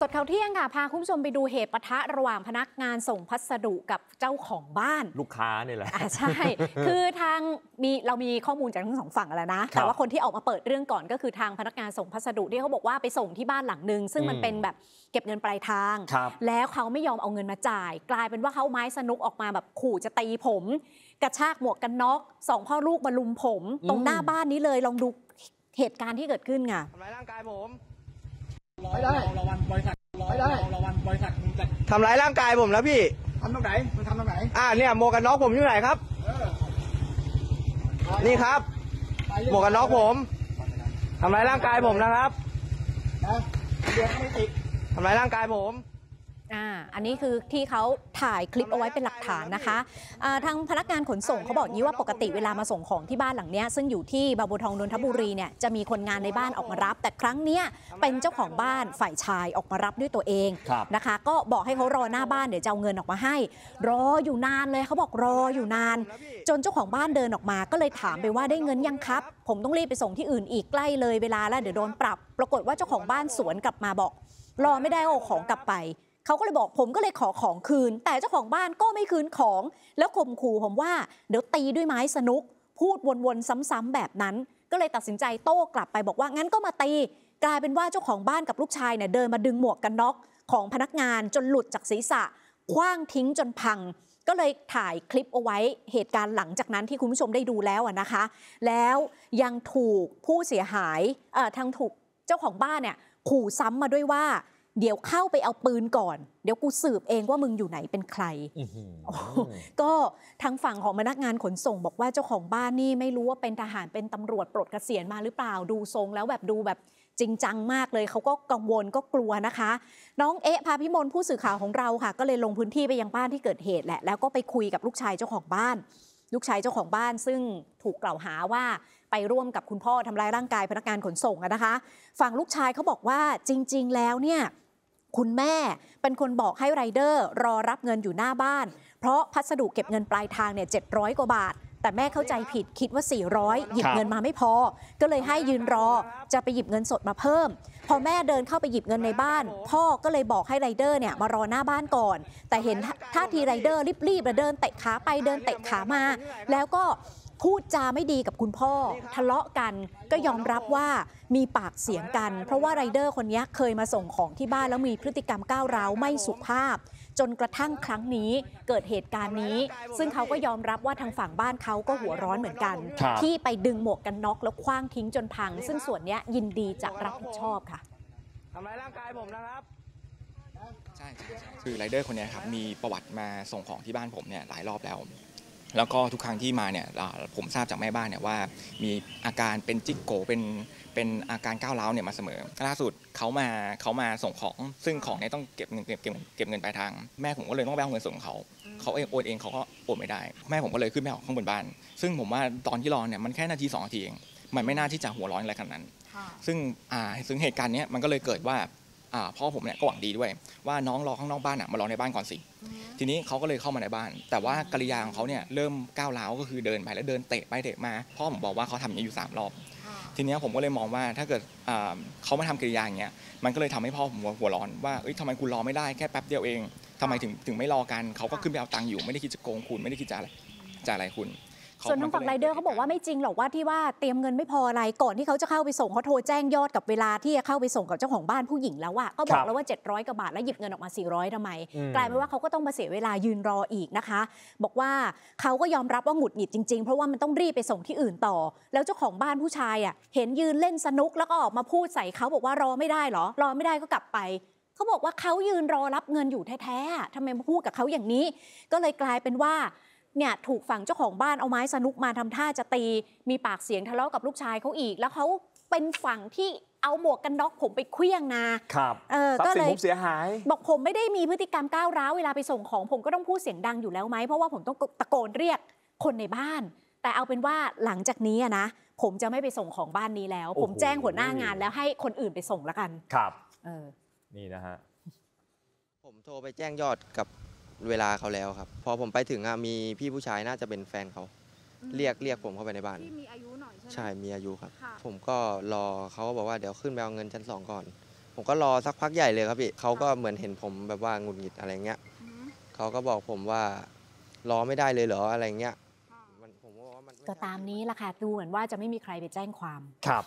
สดข่าวเที่ยงค่ะ พาคุณผู้ชมไปดูเหตุปะทะระหว่างพนักงานส่งพัสดุกับเจ้าของบ้าน ลูกค้าเนี่ยแหละอ่าใช่ คือทางมีเรามีข้อมูลจากทั้งสองฝั่งแล้วนะ แต่ว่าคนที่ออกมาเปิดเรื่องก่อนก็คือทางพนักงานส่งพัสดุที่เขาบอกว่าไปส่งที่บ้านหลังหนึ่งซึ่งมันอืมเป็นแบบเก็บเงินปลายทางครับแล้วเขาไม่ยอมเอาเงินมาจ่าย กลายเป็นว่าเขาไม้สนุกออกมาแบบขู่จะตีผม กระชากหมวกกันน็อกสองพ่อลูกมาลุมผม ตรงหน้าบ้านนี้เลยลองดูเหตุการณ์ที่เกิดขึ้นค่ะทำร้ายร่างกายผม ร้อยได้เราวันบริษัทร้อยได้เราวันบริษัทมึงจะทำร้ายร่างกายผมแล้วพี่ ทำตรงไหนมึงทำตรงไหนอ่าเนี่ยหมวกกันน็อกผมอยู่ไหนครับ เออนี่ครับไปเรื่ยหมวกกันน็อกผมทำร้ายร่างกายผมนะครับนะเดือนไม่ติด ทำร้ายร่างกายผม อ่าอันนี้คือที่เขาถ่ายคลิปเอาไว้เป็นหลักฐานนะคะอ่าทางพนักงานขนส่งเขาบอกงี้ว่าปกติเวลามาส่งของที่บ้านหลังเนี้ยซึ่งอยู่ที่บางบัวทองนนทบุรีเนี่ยจะมีคนงานในบ้านออกมารับ แต่ครั้งเนี้ยเป็นเจ้าของบ้านฝ่ายชายออกมารับด้วยตัวเองครับ นะคะ ก็บอกให้เขารอหน้าบ้านเดี๋ยวจะเอาเงินออกมาให้ รออยู่นานเลยเขาบอกรออยู่นาน จนเจ้าของบ้านเดินออกมาก็เลยถามไปว่าได้เงินยังครับ ผมต้องรีบไปส่งที่อื่นอีกใกล้เลยเวลาแล้วเดี๋ยวโดนปรับ ปรากฏว่าเจ้าของบ้านสวนกลับมาบอก รอไม่ได้เอาของกลับไป เขาก็เลยบอกผมก็เลยขอของคืน แต่เจ้าของบ้านก็ไม่คืนของ แล้วข่มขู่ผมว่าเดี๋ยวตีด้วยไม้สนุก พูดวนๆซ้ำๆแบบนั้น ก็เลยตัดสินใจโต้กลับไปบอกว่างั้นก็มาตี กลายเป็นว่าเจ้าของบ้านกับลูกชายเนี่ยเดินมาดึงหมวกกันน็อกของพนักงานจนหลุดจากศีรษะคว้างทิ้งจนพัง ก็เลยถ่ายคลิปเอาไว้เหตุการณ์หลังจากนั้นที่คุณผู้ชมได้ดูแล้วนะคะ แล้วยังถูกผู้เสียหายเอ่อทางถูกเจ้าของบ้านเนี่ยขู่ซ้ำมาด้วยว่า เดี๋ยวเข้าไปเอาปืนก่อน เดี๋ยวกูสืบเองว่ามึงอยู่ไหนเป็นใครอื้อหือโอ้โหก็ทางฝั่งของพนักงานขนส่งบอกว่าเจ้าของบ้านนี่ไม่รู้ว่าเป็นทหารเป็นตำรวจปลดเกษียณมาหรือเปล่าดูทรงแล้วแบบดูแบบจริงจังมากเลยเขาก็กังวลก็กลัวนะคะ น้องเอ๊ะพาพิมลผู้สื่อข่าวของเราค่ะ ก็เลยลงพื้นที่ไปยังบ้านที่เกิดเหตุแหละ แล้วก็ไปคุยกับลูกชายเจ้าของบ้าน ลูกชายเจ้าของบ้านซึ่งถูกกล่าวหาว่าไปร่วมกับคุณพ่อทำร้ายร่างกายพนักงานขนส่งอะนะคะ ฝั่งลูกชายเขาบอกว่าจริง ๆ แล้วเนี่ย คุณแม่ เป็นคนบอกให้ไรเดอร์รอรับเงินอยู่หน้าบ้าน เพราะพัสดุเก็บเงินปลายทางเนี่ย700กว่าบาท แต่แม่เข้าใจผิดคิดว่า 400 หยิบเงินมาไม่พอ ก็เลยให้ยืนรอจะไปหยิบเงินสดมาเพิ่ม พอแม่เดินเข้าไปหยิบเงินในบ้าน พ่อก็เลยบอกให้ไรเดอร์เนี่ยมารอหน้าบ้านก่อน แต่เห็นท่าทีไรเดอร์รีบๆเดินเตะขาไปเดินเตะขามา แล้วก็ พูดจาไม่ดีกับคุณพ่อ ทะเลาะกันก็ยอมรับว่ามีปากเสียงกัน เพราะว่าไรเดอร์คนนี้เคยมาส่งของที่บ้านแล้วมีพฤติกรรมก้าวร้าวไม่สุภาพ จนกระทั่งครั้งนี้เกิดเหตุการณ์นี้ ซึ่งเขาก็ยอมรับว่าทางฝั่งบ้านเขาก็หัวร้อนเหมือนกันครับที่ไปดึงหมวกกันน็อกแล้วคว้างทิ้งจนพัง ซึ่งส่วนเนี้ยยินดีจะรับผิดชอบค่ะทำร้ายร่างกายผมนะครับใช่ใช่ใช่คือไรเดอร์คนเนี้ยครับมีประวัติมาส่งของที่บ้านผมเนี่ยหลายรอบแล้ว แล้วก็ทุกครั้งที่มาเนี่ยอ่าผมทราบจากแม่บ้านเนี่ยว่ามีอาการเป็นจิกโกเป็นเป็นอาการก้าวร้าวเนี่ยมาเสมอล่าสุดเขามาเขามาส่งของซึ่งของเนี่ยต้องเก็บเงินเก็บเก็บเก็บเงินปลายทางแม่ผมก็เลยต้องไปเอาเงินส่งเขาเขาเองโอนเองเขาก็โอนไม่ได้ แม่ผมก็เลยขึ้นไปเอาข้างบนบ้าน ซึ่งผมว่าตอนที่รอเนี่ยมันแค่นาทีสองนาทีเองมันไม่น่าที่จะหัวร้อนอะไรขนาดนั้น ซึ่งอ่าซึ่งเหตุการณ์เนี้ยมันก็เลยเกิดว่าอ่า พ่อผมเนี่ยก็หวังดีด้วย ว่าน้องรอข้างนอกบ้านอะมารอในบ้านก่อนสิ ทีนี้เขาก็เลยเข้ามาในบ้าน แต่ว่ากริยาของเขาเนี่ยเริ่มก้าวร้าวก็คือเดินไปแล้วเดินเตะไปเตะมา พ่อผมบอกว่าเขาทำอย่างนี้อยู่สามรอบ ทีเนี้ยผมก็เลยมองว่าถ้าเกิดอ่าเขามาทำกริยาอย่างเงี้ย มันก็เลยทำให้พ่อผมหัวร้อนว่าเอ้ยทำไมคุณรอไม่ได้แค่แป๊บเดียวเองทำไมถึงถึงไม่รอกันเขาก็ขึ้นไปเอาตังค์อยู่ไม่ได้คิดจะโกงคุณไม่ได้คิดจะอะไรจะอะไรคุณเข ส่วนทางฝั่งไรเดอร์เขาบอกว่าไม่จริงหรอกว่าที่ว่าเตรียมเงินไม่พออะไรก่อนที่เขาจะเข้าไปส่งเขาโทรแจ้งยอดกับเวลาที่จะเข้าไปส่งกับเจ้าของบ้านผู้หญิงแล้วอะก็บอครักบแล้วว่า 700กว่าบาทแล้วหยิบเงินออกมา 400ทำไมอืมกลายเป็นว่าเขาก็ต้องมาเสียเวลายืนรออีกนะคะ บอกว่าเขาก็ยอมรับว่าหงุดหงิดจริงๆ เพราะว่ามันต้องรีบไปส่งที่อื่นต่อ แล้วเจ้าของบ้านผู้ชายอะเห็นยืนเล่นสนุกแล้วก็ออกมาพูดใส่เขาบอกว่ารอไม่ได้เหรอ รอไม่ได้ก็กลับไปเขาบอกว่าเขายืนรอรับเงินอยู่แท้ๆอะทำไมมาพูดกับเขาอย่างนี้ ก็เลยกลายเป็นว่า เนี่ยถูกฝั่งเจ้าของบ้านเอาไม้สนุกมาทำท่าจะตี มีปากเสียงทะเลาะกับลูกชายเขาอีก แล้วเขาเป็นฝั่งที่เอาหมวกกันน็อกผมไปเคลี้ยงนาครับเออทรัพก็ย์สินเลยผมเสียหาย บอกผมไม่ได้มีพฤติกรรมก้าวร้าวเวลาไปส่งของผมก็ต้องพูดเสียงดังอยู่แล้วไหมเพราะว่าผมต้องตะโกนเรียกคนในบ้าน แต่เอาเป็นว่าหลังจากนี้อะนะผมจะไม่ไปส่งของบ้านนี้แล้ว ผมโอ้โหแจ้งหัวหน้างานแล้วให้คนอื่นไปส่งแล้วกันครับ เออ นี่นะฮะ ผมโทรไปแจ้งยอดกับ เวลาเขาแล้วครับ พอผมไปถึงอะมีพี่ผู้ชายน่าจะเป็นแฟนเขา เรียกเรียกผมเข้าไปในบ้าน ที่มีอายุหน่อยใช่ไหมใช่มีอายุครับ ค่ะ ผมก็รอเขาก็บอกว่าเดี๋ยวขึ้นไปเอาเงินชั้นสองก่อน ผมก็รอสักพักใหญ่เลยครับพี่เขาก็เหมือนเห็นผมแบบว่าหงุดหงิดอะไรเงี้ยเขาก็บอกผมว่ารอไม่ได้เลยเหรออะไรเงี้ยมันผมก็บอกว่ามันไได้ ก็ตามนี้ละค่ะดูเหมือนว่าจะไม่มีใครไปแจ้งความ ครับ